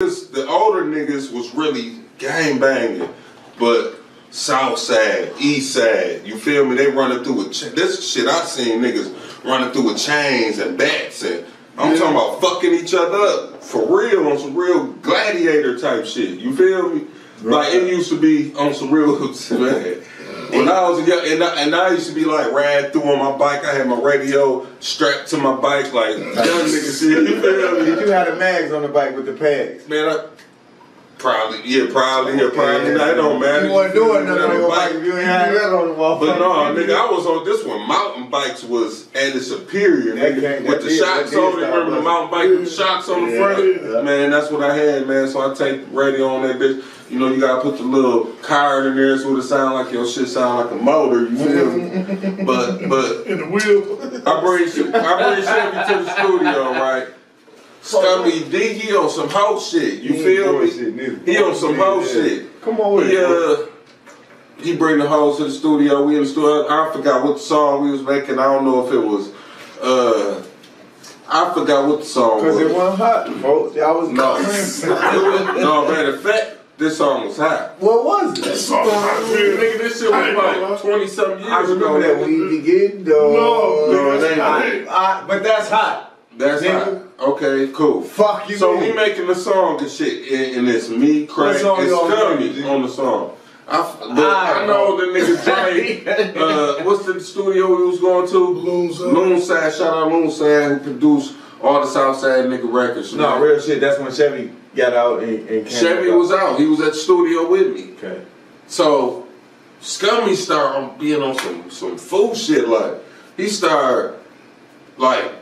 The older niggas was really gang banging, but South Side, East Side, you feel me? They running through with ch- this shit. I seen niggas running through with chains and bats, and I'm talking about fucking each other up for real on some real gladiator type shit. You feel me? Like it used to be on some real man. When I was young, and I, and I used to be like riding through on my bike. I had my radio strapped to my bike like young niggas shit. You feel me? You have the mags on the bike with the pads? Man, I probably, yeah, probably, yeah, probably. Nah, it don't matter. You wasn't doing nothing on your bike. you ain't had that on the motherfucker. But no, nigga, I was on this one. Mountain bikes was at its superior, nigga. with the shocks on. stop Remember the mountain bike with the shocks on the front? Man, that's what I had, man. So I take radio on that bitch. You know, you gotta put the little card in there so it sound like your shit sound like a motor. You feel me? but but In the wheel. I bring I bring Chevy to the studio, right? Scummy D, he on some hoe shit. You He feel me? bullshit neither. He on some hoe Yeah. shit. Come on with He uh he bring the hoes to the studio. We in the studio. I forgot what song we was making. I don't know if it was uh I forgot what the song was. Cause it wasn't hot, folks. Y'all was no, was- no, matter of fact, this song was hot. What was it? This Song hot, man. Nigga, this shit was like twenty something years I ago. that we be getting though. No, No, it ain't. I, I, but that's hot. That's Nigga. hot. Okay, cool. Fuck you. So man. we making the song and shit, and, and it's me, Craig, and Scummy on the song. I, f- but I I know the nigga Johnny. uh, what's the studio we was going to? Loonside. Loonside. Shout out Loonside who produced all the Southside nigga records. No, man. real shit. That's when Chevy got out and, and came Chevy out. was out. He was at the studio with me. Okay. So Scummy started being on some some fool shit. Like he started like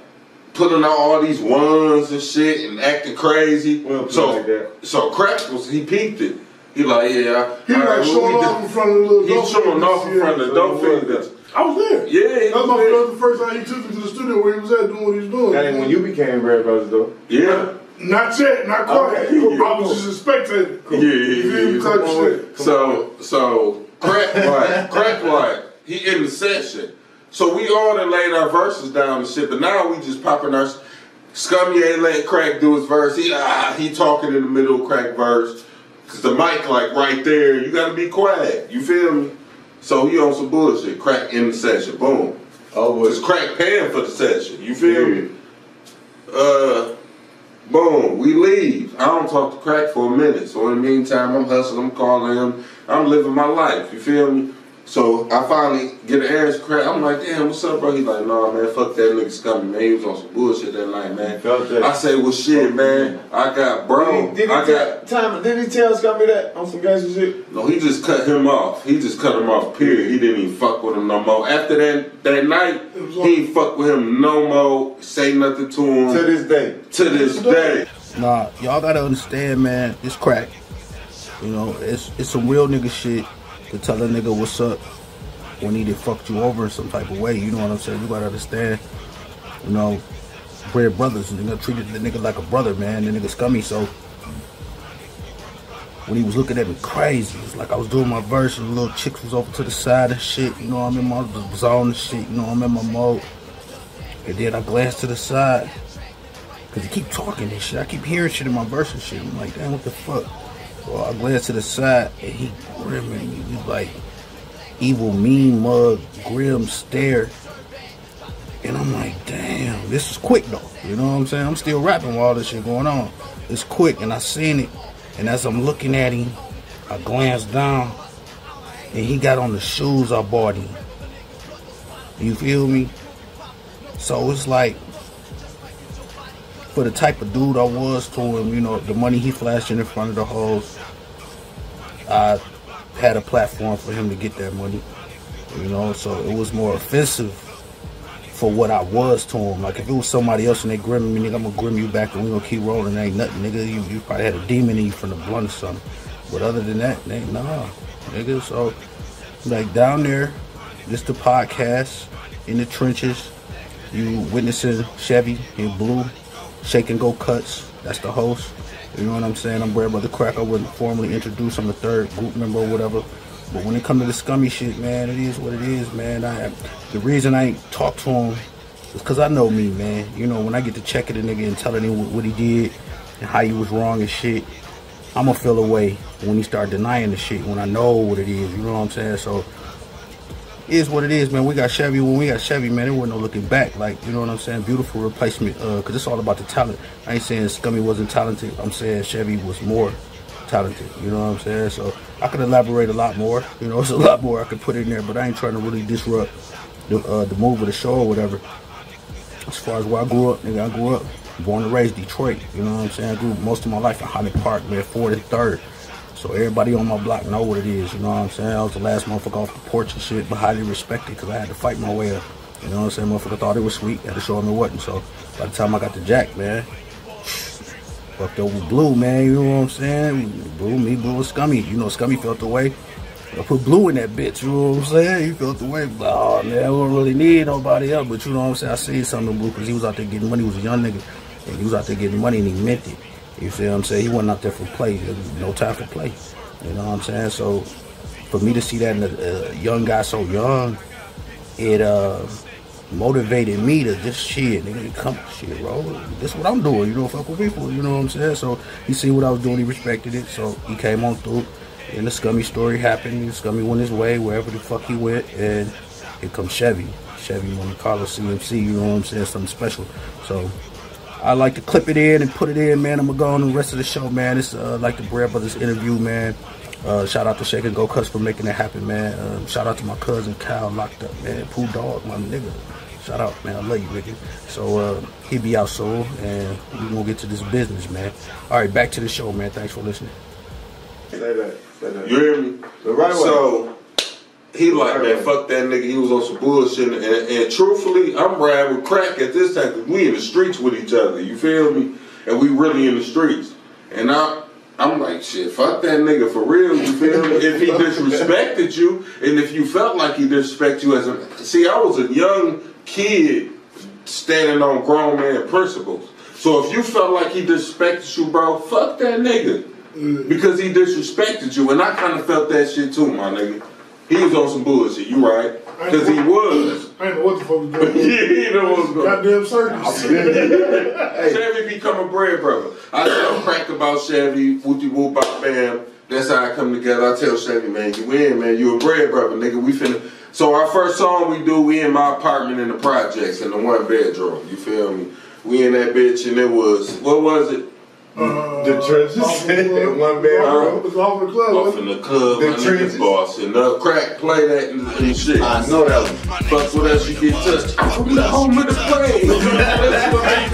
putting out all these ones and shit and acting crazy. We so like that. so Crack was he peeped it. He like yeah. He all right, like what showing off do- in front of the little He showing off in front of the so dope he was fingers. I was there. Yeah, he That was was my there. that was the first time he took me to the studio where he was at doing what he was doing. That ain't when you became Bread Brothers though. Yeah. Not yet, not quite. Okay, cool, I was just a spectator. Yeah, You yeah, feel yeah. Type Come on shit. So so crack like crack like he in the session. So we done laid our verses down and shit, but now we just popping our Scummy ain't letting Crack do his verse. He ah he talking in the middle of Crack verse. Cause the mic like right there, you gotta be quiet. You feel me? So he on some bullshit. Crack in the session. Boom. Oh, Cause Crack paying for the session. You feel me? Uh Boom, we leave. I don't talk to crack for a minute. So in the meantime, I'm hustling, I'm calling him, I'm living my life. You feel me? So I finally get an answer crack. I'm like, damn, what's up, bro? He's like, nah, man, fuck that nigga scummy, man. He was on some bullshit that night, man. That. I say, well, shit, man. I got, bro. Did he, did he I got. tell, time, did he tell Scummy that on some gangster shit? No, he just cut him off. He just cut him off. Period. He didn't even fuck with him no more. After that that night, he ain't fuck with him no more. Say nothing to him To this day. to this day. Nah, y'all gotta understand, man. It's crack. You know, it's it's some real nigga shit to tell a nigga what's up when he done fucked you over in some type of way. You know what I'm saying? You gotta understand. You know, we're brothers. Nigga treated the nigga like a brother, man. The nigga scummy. So when he was looking at me crazy, it's like I was doing my verse and the little chicks was over to the side and shit. You know, I'm in my zone and shit. You know, I'm in my mode. And then I glanced to the side. Cause he keep talking and shit. I keep hearing shit in my verse and shit. I'm like, damn, what the fuck? I glance to the side and he grimming. He's like evil, mean mug, grim stare. And I'm like, damn, this is quick though. You know what I'm saying? I'm still rapping while all this shit going on. It's quick and I seen it. And as I'm looking at him, I glanced down and he got on the shoes I bought him. You feel me? So it's like for the type of dude I was to him, you know, the money he flashing in front of the hoes, I had a platform for him to get that money. You know, so it was more offensive for what I was to him. Like if it was somebody else and they grimming me, nigga, I'm gonna grim you back and we gonna keep rolling. Ain't nothing, nigga. You, you probably had a demon in you from the blunt or something. But other than that, ain't nah, nigga. So like down there, this the podcast in the trenches. You witnessing Chevy in Blu, shake and go cuts. That's the host. You know what I'm saying? I'm Bread Brother Crack. I wouldn't formally introduce. I'm the third group member or whatever. But when it comes to the scummy shit, man, it is what it is, man. I the reason I ain't talk to him is because I know me, man. You know, when I get to checking a nigga and telling him what, what he did, and how he was wrong and shit, I'ma feel away when you start denying the shit when I know what it is. You know what I'm saying? So is what it is, man. We got Chevy when we got Chevy, man. It wasn't no looking back. Like you know what I'm saying? Beautiful replacement. Uh, cause it's all about the talent. I ain't saying Scummy wasn't talented. I'm saying Chevy was more talented. You know what I'm saying? So I could elaborate a lot more. You know, it's a lot more I could put in there, but I ain't trying to really disrupt the uh, the move of the show or whatever. As far as where I grew up, nigga, I grew up born and raised Detroit. You know what I'm saying? I grew most of my life in Highland Park, man, fourth and third. So everybody on my block know what it is. You know what I'm saying? I was the last motherfucker off the porch and shit, but highly respected because I had to fight my way up. You know what I'm saying? Motherfucker thought it was sweet, had to show them it wasn't. So by the time I got the jack, man, fucked over Blu, man. You know what I'm saying? Blu, me, Blu, was scummy. You know, scummy felt the way. I put Blu in that bitch, you know what I'm saying? He felt the way, oh man, I don't really need nobody else, but you know what I'm saying? I seen something in Blu because he was out there getting money, he was a young nigga, and he was out there getting money and he meant it. You see what I'm saying? He wasn't out there for play, there was no time for play. You know what I'm saying? So for me to see that in a, a young guy so young, it uh motivated me to just shit, nigga, come shit, bro. This is what I'm doing, you know, fuck with people, you know what I'm saying? So he seen what I was doing, he respected it, so he came on through. And the scummy story happened, the scummy went his way, wherever the fuck he went, and here comes Chevy. Chevy Monte Carlo CMC, you know what I'm saying? Something special. So I like to clip it in and put it in, man. I'm gonna go on the rest of the show, man. It's uh, like the Bread Brothers interview, man. Uh, shout out to Shake and Go Cuts for making it happen, man. Um, shout out to my cousin Kyle locked up, man. Pooh Dog, my nigga. Shout out, man. I love you, Ricky. So uh, he be out soon, and we gonna get to this business, man. All right, back to the show, man. Thanks for listening. Say that. Say that. You hear me? The right way. So he like, man, fuck that nigga. He was on some bullshit. And, and truthfully, I'm riding with crack at this time because we in the streets with each other. You feel me? And we really in the streets. And I, I'm like, shit, fuck that nigga for real. You feel me? If he disrespected you, and if you felt like he disrespected you as a, see, I was a young kid standing on grown man principles. So if you felt like he disrespected you, bro, fuck that nigga. Mm. Because he disrespected you, and I kind of felt that shit too, my nigga. He was on some bullshit. You right? Because he was. I ain't know what the fuck was going yeah, on. he know what's going. on. Goddamn circus. Chevy become a bread brother. I tell crack about Chevy, whoopty whoop bop bam. That's how I come together. I tell Chevy, man, you in, man. You a bread brother, nigga. We finna. So our first song we do, we in my apartment in the projects in the one bedroom. You feel me? We in that bitch, and it was what was it? Uh, The trenches off the in club. one bedroom. It was off in the club. Off wasn't in it? the club, The my trenches. niggas boss, and uh, crack play that and, and shit. I know that one. Fuck with us, you get touched. I'm from the home of the plane. That's what they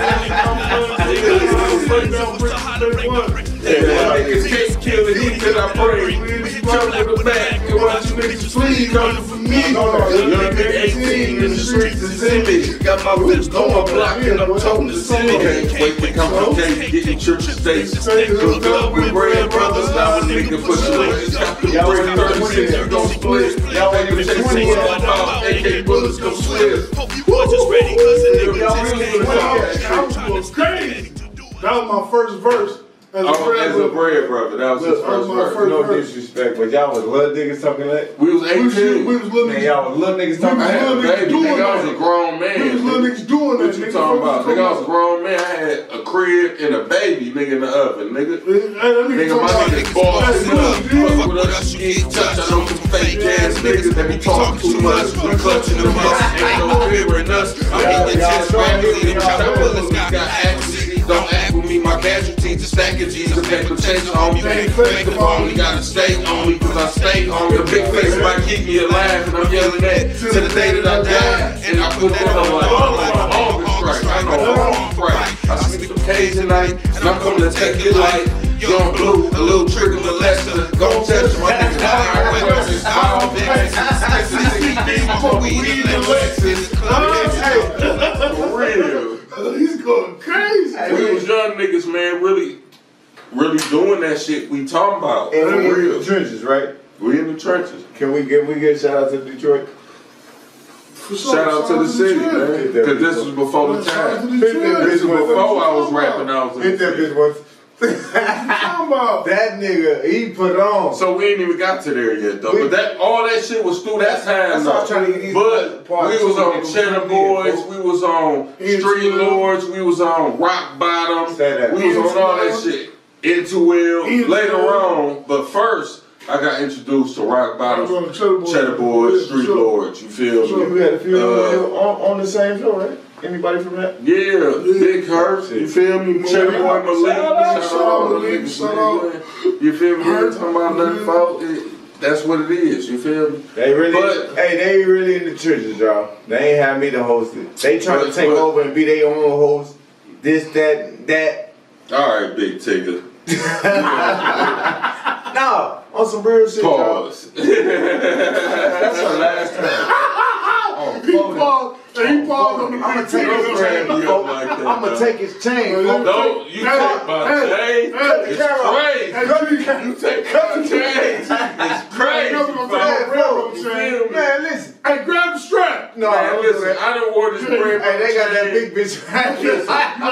Yeah, niggas can't kill it, he said I pray. He jumped in the back and watch you niggas flee, coming for me. Young nigga 18 in the streets is in me. Got my going block and I'm toting the city. Can't wait to K, getting church estates. Hooked up with bread brothers, now a nigga your legs got the bread 36, you gon' split. Y'all even chasing what I'm about, AK bullets go swift. Hope you boys just ready, cause the niggas just came I was going crazy. That was my first verse as a Oh, friend. as a bread brother, that was his Look, that first my verse. first- No disrespect, but y'all was little niggas talking that. We was 18. we was little Man, y'all was little niggas talking We I had a that. little niggas baby, doing nigga. I was a grown man. We was little niggas doing that. What you nigga. talking about? Fuck Nigga, I was a grown man. I had a crib and a baby, nigga, in the oven, nigga. Hey, nigga Nigga, my talking niggas about- boss Hey, up. dude, Fuck with us, you get touched. I know some fake ass niggas that be talking too much. We clutching them up. Ain't no fear in us. I'm hitting your chest rapidly. Them shot bullets got accuracy. Casualties. The stack of G's, the paper chase on me. Fake the only gotta stay on me, cause I stay on me. The big face might keep me alive, and I'm yelling that to the day that I die. And I put that on like, oh, my hunger strike. I know hunger strike. I sneak some K's tonight, and I'm coming to take your life. Young Blu, a little trigger molester. Gon' test my niggas high. Weapons, all bitches. Mississippi, before we the Lexus. For real. He's going crazy. We was young niggas, man, really, really doing that shit we talking about. And For we in the trenches, right? We in the trenches. Can we get we get a shout out to Detroit? Sure. Shout out to the city, Detroit. man. Because this was before the Shout out to time. Detroit. This This was before I was rapping. I was in Hit the that bitch once. What you talking about? That nigga, he put on. So we ain't even got to there yet though. We- but that all that shit was through that time That's why I'm though. trying to get these But parts we was on Cheddar Boys, folks. we was on Into Street It. Lords, we was on Rock Bottom, Say that. we was on Into all that shit. Into Will Into later It. on, but first I got introduced to Rock I was on Bottom, Cheddar Boys. Cheddar Boys, Street sure. Lords. You feel Sure. me? You had a few Uh, on, on the same show, right? Anybody from that? Yeah, Big Hurt, you feel me? Cheddar Boy Malik, Shout out, shout shout out out, Malik, shout man. You feel me? You ain't talking about nothing about it. That's what it is, you feel me? They really, But- hey, they really in the trenches, y'all. They ain't have me to host it. They trying to take but- over and be their own host. This, that, that. All right, Big Tigger. Nah, on some real shit, y'all. Pause. That's our last time. He paused. and He the I'ma take his chain. Bring me up like that, I'm gonna take his chain. No, you take my chain. It's crazy. You take my chain. It's crazy. never take a railroad chain. Man, listen. Hey, grab the strap. No, Man, don't do listen, that. I done wore this brand Hey, they got that big bitch.